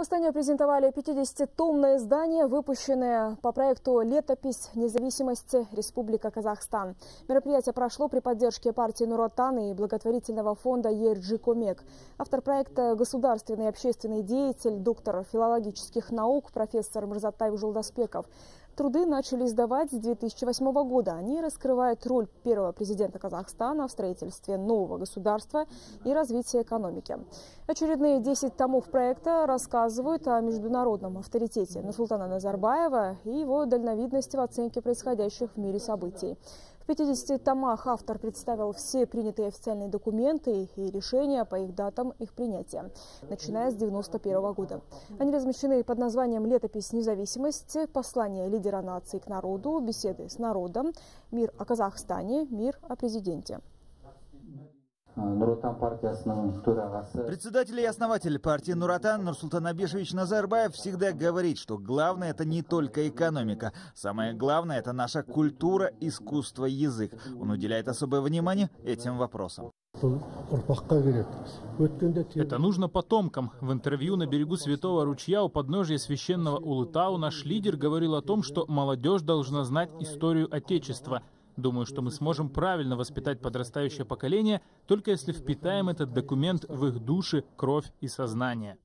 В Астане презентовали 50-томное издание, выпущенное по проекту «Летопись независимости Республика Казахстан». Мероприятие прошло при поддержке партии Нуротан и благотворительного фонда Ерджи Комек. Автор проекта – государственный и общественный деятель, доктор филологических наук, профессор Мирзатаев Жолдоспеков. Труды начали издавать с 2008 года. Они раскрывают роль первого президента Казахстана в строительстве нового государства и развитии экономики. Очередные 10 томов проекта рассказывают о международном авторитете Нурсултана Назарбаева и его дальновидности в оценке происходящих в мире событий. В 50 томах автор представил все принятые официальные документы и решения по их датам их принятия, начиная с 1991 года. Они размещены под названием «Летопись независимости», «Послание лидера нации к народу», «Беседы с народом», «Мир о Казахстане», «Мир о президенте». Председатель и основатель партии Нуротан Нурсултан Абишевич Назарбаев всегда говорит, что главное это не только экономика. Самое главное это наша культура, искусство, язык. Он уделяет особое внимание этим вопросам. Это нужно потомкам. В интервью на берегу Святого ручья у подножия священного Улытау наш лидер говорил о том, что молодежь должна знать историю Отечества – Думаю, что мы сможем правильно воспитать подрастающее поколение, только если впитаем этот документ в их души, кровь и сознание.